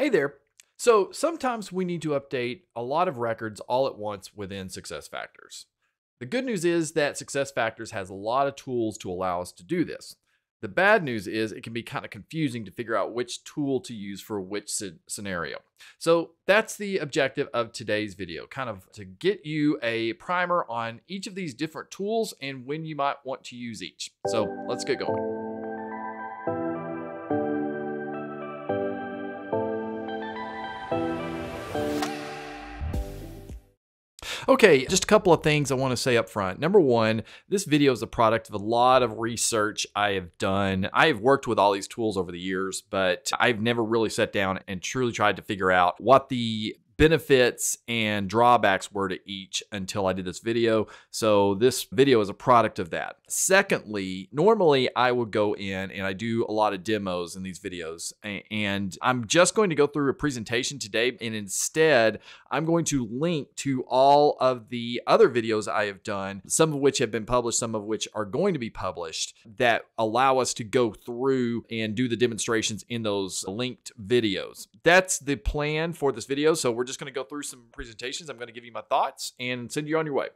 Hey there. So sometimes we need to update a lot of records all at once within SuccessFactors. The good news is that SuccessFactors has a lot of tools to allow us to do this. The bad news is it can be kind of confusing to figure out which tool to use for which scenario. So that's the objective of today's video, kind of to get you a primer on each of these different tools and when you might want to use each. So let's get going. Okay, just a couple of things I want to say up front. Number one, this video is a product of a lot of research I have done. I have worked with all these tools over the years, but I've never really sat down and truly tried to figure out what the benefits and drawbacks were to each until I did this video. So this video is a product of that. Secondly, normally I would go in and I do a lot of demos in these videos and I'm just going to go through a presentation today and instead I'm going to link to all of the other videos I have done, some of which have been published, some of which are going to be published that allow us to go through and do the demonstrations in those linked videos. That's the plan for this video. So we're just going to go through some presentations. I'm going to give you my thoughts and send you on your way.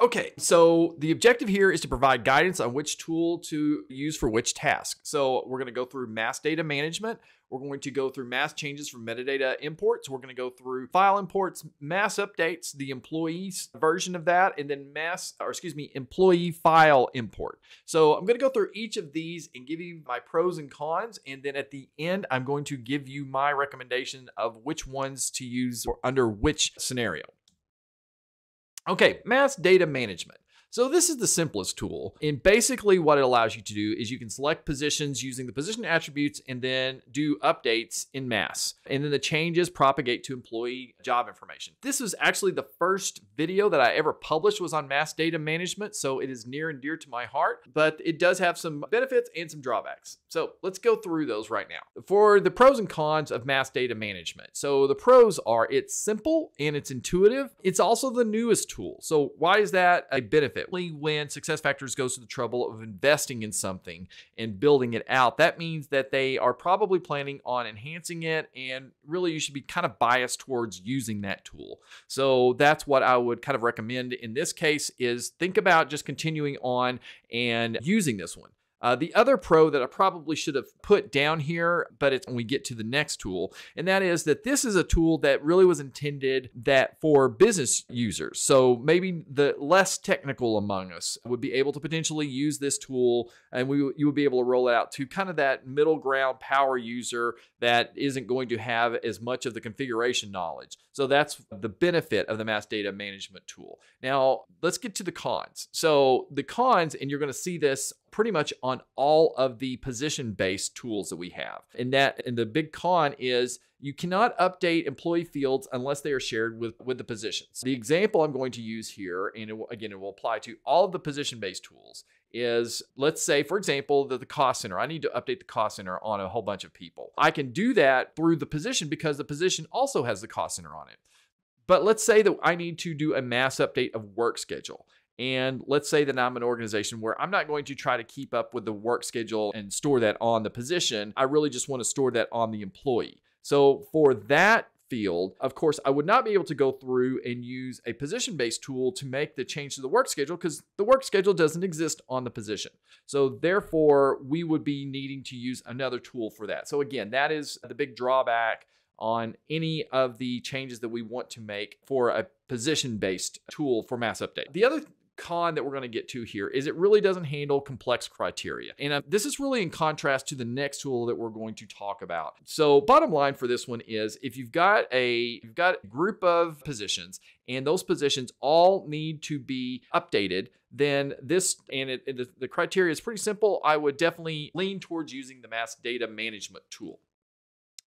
Okay, so the objective here is to provide guidance on which tool to use for which task. So we're going to go through mass data management. We're going to go through mass changes from metadata imports. We're going to go through file imports, mass updates, the employees version of that, and then mass, or excuse me, employee file import. So I'm going to go through each of these and give you my pros and cons. And then at the end, I'm going to give you my recommendation of which ones to use under which scenario. Okay, mass data management. So this is the simplest tool. And basically what it allows you to do is you can select positions using the position attributes and then do updates in mass. And then the changes propagate to employee job information. This was actually the first video that I ever published was on mass data management. So it is near and dear to my heart, but it does have some benefits and some drawbacks. So let's go through those right now. For the pros and cons of mass data management. So the pros are it's simple and it's intuitive. It's also the newest tool. So why is that a benefit? Benefit. When SuccessFactors goes to the trouble of investing in something and building it out, that means that they are probably planning on enhancing it, and really you should be kind of biased towards using that tool. So that's what I would kind of recommend in this case is think about just continuing on and using this one. Uh, the other pro that I probably should have put down here, but it's when we get to the next tool, and that is that this is a tool that really was intended that for business users. So maybe the less technical among us would be able to potentially use this tool, and we you would be able to roll it out to kind of that middle ground power user that isn't going to have as much of the configuration knowledge. So that's the benefit of the mass data management tool. Now let's get to the cons. So the cons, and you're going to see this pretty much on all of the position based tools that we have. And that and the big con is you cannot update employee fields unless they are shared with, with the positions. The example I'm going to use here, and it will, again, it will apply to all of the position based tools, is let's say, for example, that the cost center, I need to update the cost center on a whole bunch of people. I can do that through the position because the position also has the cost center on it. But let's say that I need to do a mass update of work schedule. And let's say that I'm an organization where I'm not going to try to keep up with the work schedule and store that on the position. I really just want to store that on the employee. So for that field, of course, I would not be able to go through and use a position based tool to make the change to the work schedule because the work schedule doesn't exist on the position. So, therefore, we would be needing to use another tool for that. So, again, that is the big drawback on any of the changes that we want to make for a position based tool for mass update. The other con that we're going to get to here is it really doesn't handle complex criteria. And uh, this is really in contrast to the next tool that we're going to talk about. So bottom line for this one is if you've got a you've got a group of positions and those positions all need to be updated, then this and, it, the, the criteria is pretty simple. I would definitely lean towards using the mass data management tool.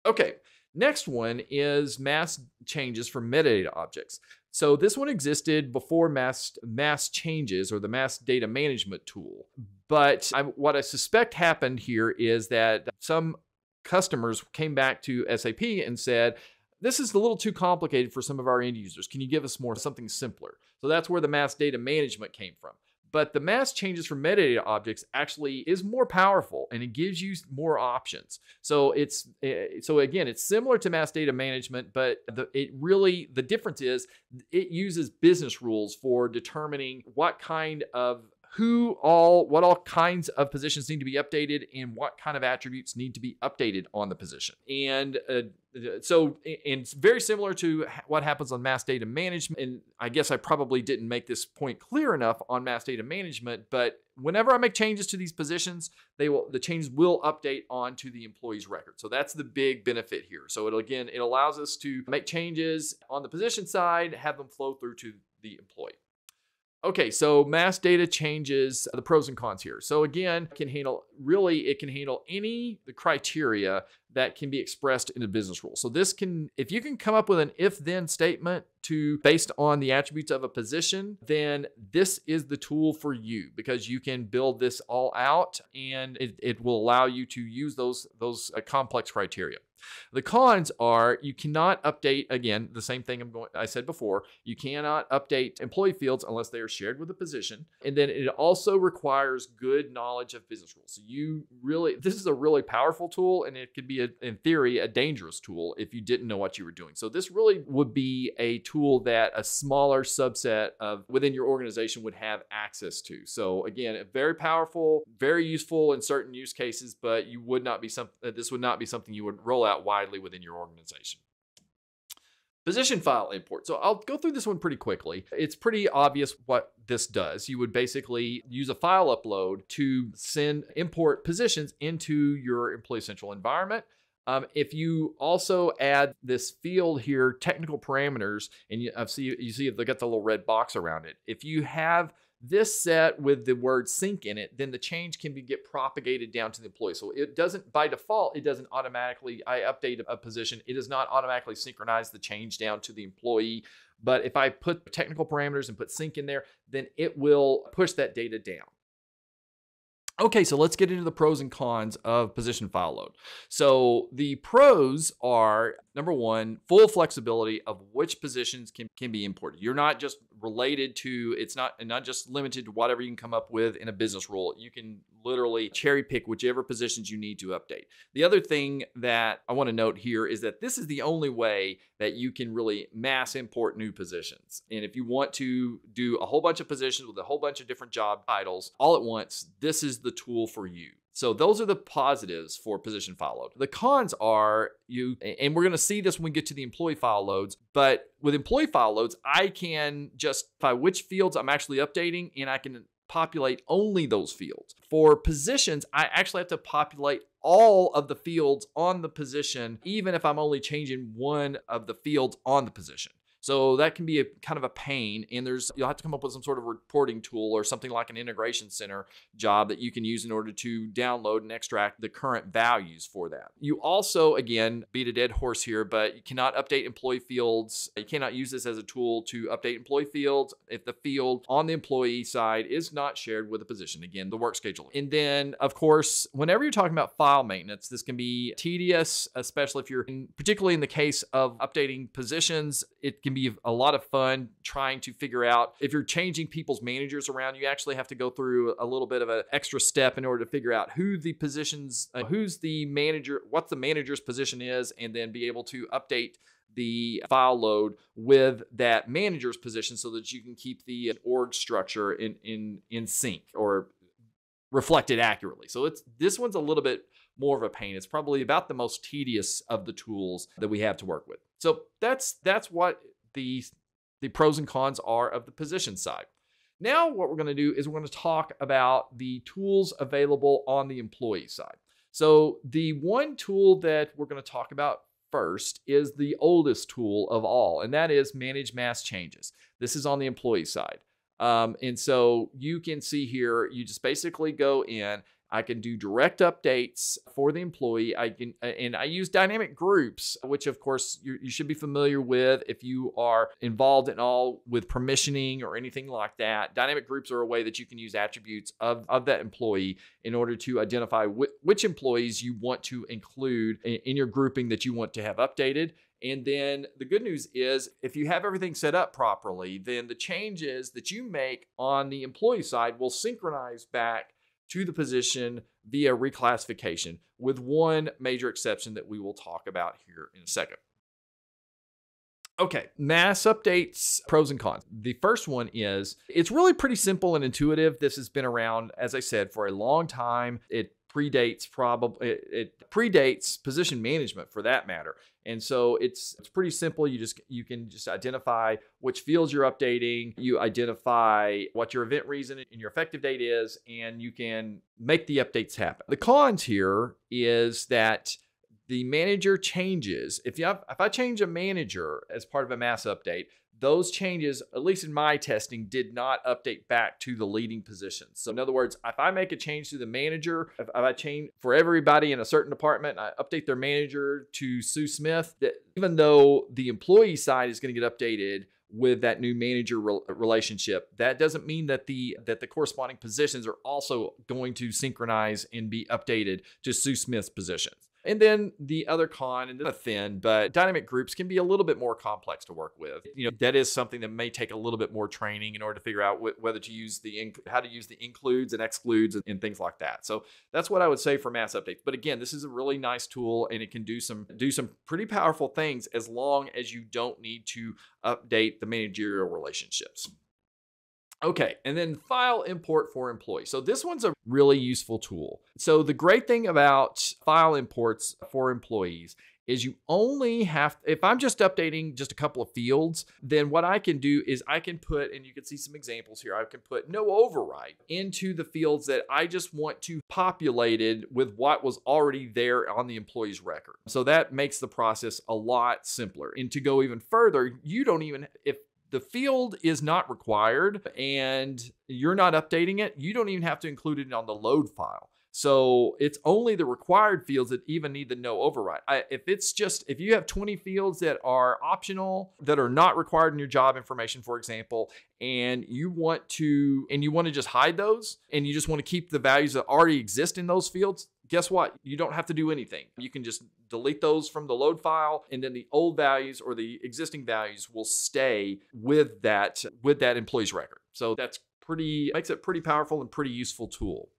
Okay, Next one is mass changes for metadata objects. So this one existed before mass mass changes or the mass data management tool. But I, what I suspect happened here is that some customers came back to SAP and said, this is a little too complicated for some of our end users. Can you give us more something simpler? So that's where the mass data management came from. But the mass changes for metadata objects actually is more powerful and it gives you more options. So it's eh, so again, it's similar to mass data management, but the, it really the difference is it uses business rules for determining what kind of who all what all kinds of positions need to be updated and what kind of attributes need to be updated on the position. And uh, so and it's very similar to what happens on mass data management. And i guess i probably didn't make this point clear enough on mass data management but whenever i make changes to these positions they will the changes will update onto the employee's record. So that's the big benefit here. So it again it allows us to make changes on the position side have them flow through to the employee Okay, so mass data changes the pros and cons here. So again, can handle really it can handle any the criteria that can be expressed in a business rule. So this can if you can come up with an if then statement to based on the attributes of a position, then this is the tool for you because you can build this all out and it, it will allow you to use those those uh, complex criteria. The cons are you cannot update, again, the same thing I'm going, I said before, you cannot update employee fields unless they are shared with a position. And then it also requires good knowledge of business rules. So you really, this is a really powerful tool and it could be, a, in theory, a dangerous tool if you didn't know what you were doing. So this really would be a tool that a smaller subset of within your organization would have access to. So again, very powerful, very useful in certain use cases, but you would not be something, uh, this would not be something you would roll out out widely within your organization. Position file import. So I'll go through this one pretty quickly. It's pretty obvious what this does. You would basically use a file upload to send import positions into your Employee Central environment. Um, if you also add this field here, technical parameters, and you, see you see they got the little red box around it. If you have this set with the word sync in it, then the change can be get propagated down to the employee. So it doesn't, by default, it doesn't automatically, I update a position, it does not automatically synchronize the change down to the employee. But if I put technical parameters and put sync in there, then it will push that data down. Okay, so let's get into the pros and cons of position file load. So the pros are number one, full flexibility of which positions can, can be imported. You're not just related to, it's not not just limited to whatever you can come up with in a business rule. You can literally cherry pick whichever positions you need to update. The other thing that I want to note here is that this is the only way that you can really mass import new positions. And if you want to do a whole bunch of positions with a whole bunch of different job titles all at once, this is the tool for you. So those are the positives for position file load. The cons are you, and we're going to see this when we get to the employee file loads, but with employee file loads, I can justify which fields I'm actually updating and I can populate only those fields. For positions, I actually have to populate all of the fields on the position, even if I'm only changing one of the fields on the position. So that can be a kind of a pain. And there's you'll have to come up with some sort of reporting tool or something like an integration center job that you can use in order to download and extract the current values for that. You also, again, beat a dead horse here, but you cannot update employee fields. You cannot use this as a tool to update employee fields if the field on the employee side is not shared with a position. Again, the work schedule. And then, of course, whenever you're talking about file maintenance, this can be tedious, especially if you're in, particularly in the case of updating positions. It can can be a lot of fun trying to figure out if you're changing people's managers around, you actually have to go through a little bit of an extra step in order to figure out who the positions, uh, who's the manager, what the manager's position is, and then be able to update the file load with that manager's position so that you can keep the org structure in in in sync or reflected accurately. So it's this one's a little bit more of a pain. It's probably about the most tedious of the tools that we have to work with. So that's that's what the, the pros and cons are of the position side. Now, what we're going to do is we're going to talk about the tools available on the employee side. So, the one tool that we're going to talk about first is the oldest tool of all, and that is manage mass changes. This is on the employee side. Um, and so you can see here, you just basically go in I can do direct updates for the employee. I can, and I use dynamic groups, which of course you, you should be familiar with if you are involved in all with permissioning or anything like that. Dynamic groups are a way that you can use attributes of, of that employee in order to identify wh- which employees you want to include in, in your grouping that you want to have updated. And then the good news is if you have everything set up properly, then the changes that you make on the employee side will synchronize back to the position via reclassification, with one major exception that we will talk about here in a second. Okay, mass updates, pros and cons. The first one is it's really pretty simple and intuitive. This has been around, as I said, for a long time. It predates probably it, it, predates position management for that matter. And so it's it's pretty simple. You just you can just identify which fields you're updating. You identify what your event reason and your effective date is and you can make the updates happen. The cons here is that the manager changes. If you have, if i change a manager as part of a mass update those changes, at least in my testing, did not update back to the leading positions. So, in other words, if I make a change to the manager, if I change for everybody in a certain department, I update their manager to Sue Smith, that even though the employee side is going to get updated, with that new manager re- relationship that doesn't mean that the that the corresponding positions are also going to synchronize and be updated to sue smith's positions and then the other con, and then a thin, but dynamic groups can be a little bit more complex to work with. You know, that is something that may take a little bit more training in order to figure out wh- whether to use the how to use the includes and excludes and, and, things like that. So that's what I would say for mass updates. But again, this is a really nice tool, and it can do some do some pretty powerful things as long as you don't need to update the managerial relationships. Okay, and then file import for employee. So this one's a really useful tool. So the great thing about file imports for employees is you only have if I'm just updating just a couple of fields, then what I can do is I can put and you can see some examples here. I can put no overwrite into the fields that I just want to populated with what was already there on the employee's record. So that makes the process a lot simpler. And to go even further, you don't even if the field is not required and you're not updating it, you don't even have to include it on the load file. So it's only the required fields that even need the no override. I, if it's just, if you have 20 fields that are optional, that are not required in your job information, for example, and you want to, and you want to just hide those and you just want to keep the values that already exist in those fields, guess what? You don't have to do anything. You can just delete those from the load file and then the old values or the existing values will stay with that with that employee's record. So that's pretty makes it pretty powerful and pretty useful tool.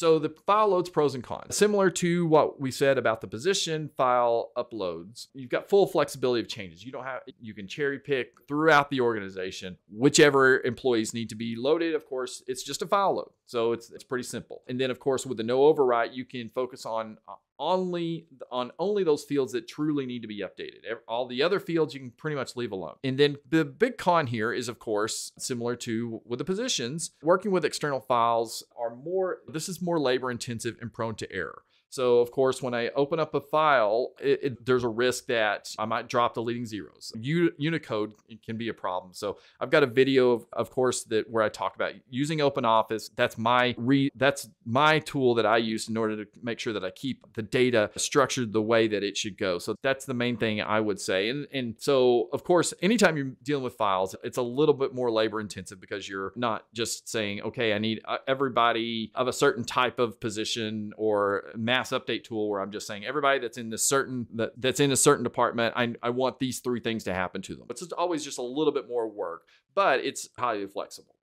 So the file loads pros and cons. Similar to what we said about the position file uploads, you've got full flexibility of changes. You don't have you can cherry pick throughout the organization whichever employees need to be loaded. Of course, it's just a file load. So it's it's pretty simple. And then of course with the no overwrite, you can focus on only on only those fields that truly need to be updated. All the other fields you can pretty much leave alone. And then the big con here is, of course, similar to with the positions, working with external files are more. This is more labor intensive and prone to error. So, of course, when I open up a file, it, it, there's a risk that I might drop the leading zeros. U, Unicode can be a problem. So, I've got a video, of, of course, that where I talk about using OpenOffice. That's my re, that's my tool that I use in order to make sure that I keep the data structured the way that it should go. So, that's the main thing I would say. And and so, of course, anytime you're dealing with files, it's a little bit more labor intensive because you're not just saying, okay, I need uh, everybody of a certain type of position or mass mass update tool where I'm just saying everybody that's in this certain that, that's in a certain department, I, I want these three things to happen to them. It's just always just a little bit more work, but it's highly flexible.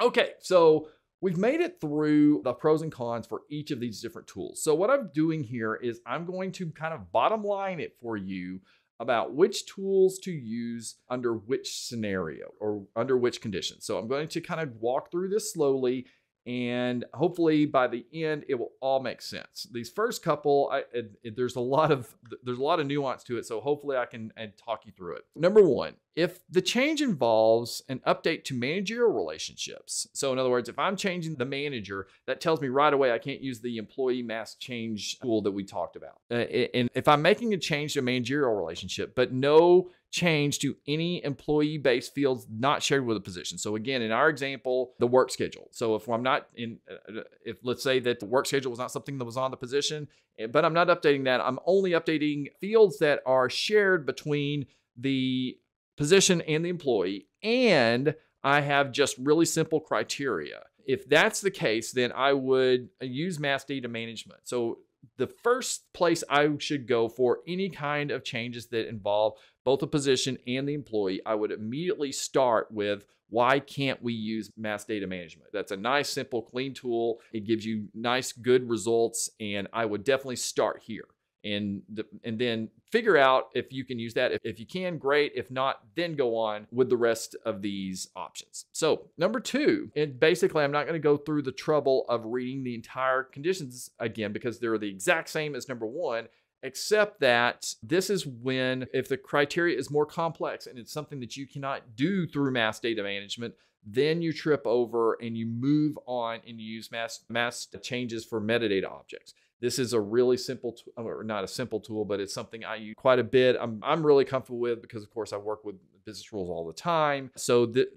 Okay, so we've made it through the pros and cons for each of these different tools. So what I'm doing here is I'm going to kind of bottom line it for you about which tools to use under which scenario or under which conditions. So I'm going to kind of walk through this slowly and hopefully by the end it will all make sense. These first couple I, there's a lot of there's a lot of nuance to it so hopefully i can and talk you through it. Number one if the change involves an update to managerial relationships so in other words if i'm changing the manager that tells me right away i can't use the employee mass change tool that we talked about. Uh, and if i'm making a change to managerial relationship but no change to any employee based fields not shared with a position. So again, in our example, the work schedule. So if I'm not in, uh, if let's say that the work schedule was not something that was on the position, eh, but I'm not updating that, I'm only updating fields that are shared between the position and the employee, and I have just really simple criteria. If that's the case, then I would use mass data management. So the first place I should go for any kind of changes that involve both the position and the employee, I would immediately start with why can't we use mass data management? That's a nice, simple, clean tool. It gives you nice, good results, and I would definitely start here and and then figure out if you can use that. If, if you can, great. If not, then go on with the rest of these options. So number two, and basically I'm not going to go through the trouble of reading the entire conditions again because they're the exact same as number one except that this is when if the criteria is more complex and it's something that you cannot do through mass data management then you trip over and you move on and you use mass mass changes for metadata objects this is a really simple, tool, or not a simple tool, but it's something I use quite a bit. I'm, I'm really comfortable with because, of course, I work with business rules all the time. So the,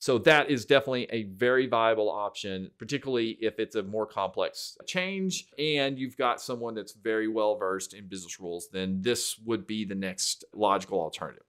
so that is definitely a very viable option, particularly if it's a more complex change and you've got someone that's very well versed in business rules, then this would be the next logical alternative.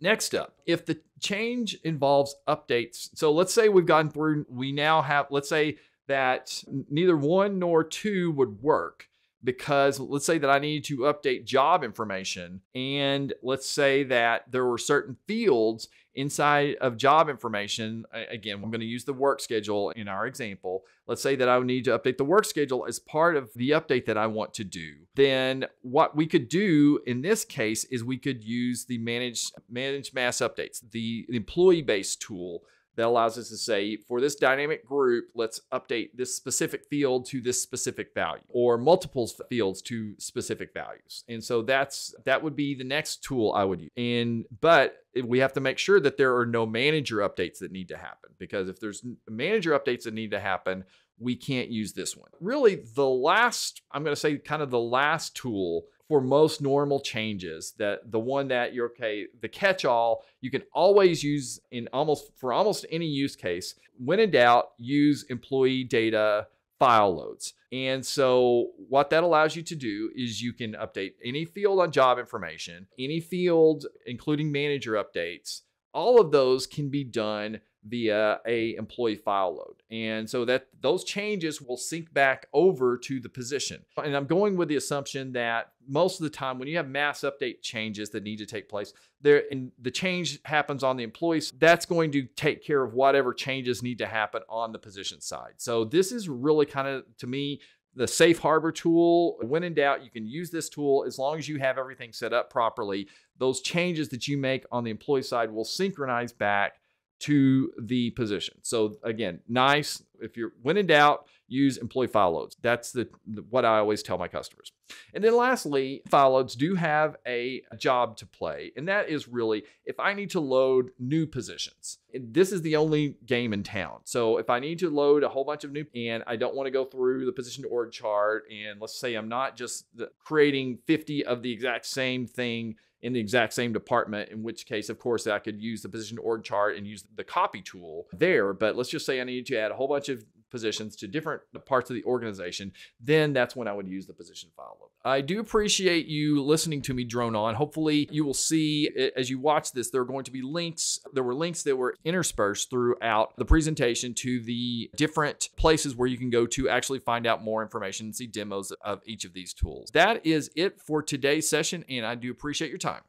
Next up, if the change involves updates, so let's say we've gone through, we now have, let's say that neither one nor two would work because let's say that I needed to update job information, and let's say that there were certain fields inside of job information. Again, I'm going to use the work schedule in our example. Let's say that I would need to update the work schedule as part of the update that I want to do. Then what we could do in this case is we could use the manage manage mass updates, the employee based tool that allows us to say for this dynamic group, let's update this specific field to this specific value or multiple fields to specific values. And so that's that would be the next tool I would use. And but we have to make sure that there are no manager updates that need to happen because if there's manager updates that need to happen, we can't use this one. Really, the last, I'm going to say kind of the last tool for most normal changes that the one that you're okay the catch all you can always use in almost for almost any use case. When in doubt use employee data file loads. And so what that allows you to do is you can update any field on job information any field including manager updates. All of those can be done via a employee file load. And so that those changes will sync back over to the position. And I'm going with the assumption that most of the time when you have mass update changes that need to take place, there and the change happens on the employees, that's going to take care of whatever changes need to happen on the position side. So this is really kind of to me the safe harbor tool. When in doubt, you can use this tool as long as you have everything set up properly. Those changes that you make on the employee side will synchronize back to the position. So again, nice. If you're when in doubt, use employee file loads. That's the, the, what I always tell my customers. And then lastly, file loads do have a job to play, and that is really if I need to load new positions. This is the only game in town. So if I need to load a whole bunch of new and I don't want to go through the position to org chart and let's say I'm not just creating 50 of the exact same thing in the exact same department, in which case, of course, I could use the position org chart and use the copy tool there. But let's just say I need to add a whole bunch of positions to different parts of the organization, then that's when I would use the position file. I do appreciate you listening to me drone on. Hopefully, you will see as you watch this, there are going to be links. There were links that were interspersed throughout the presentation to the different places where you can go to actually find out more information and see demos of each of these tools. That is it for today's session, and I do appreciate your time.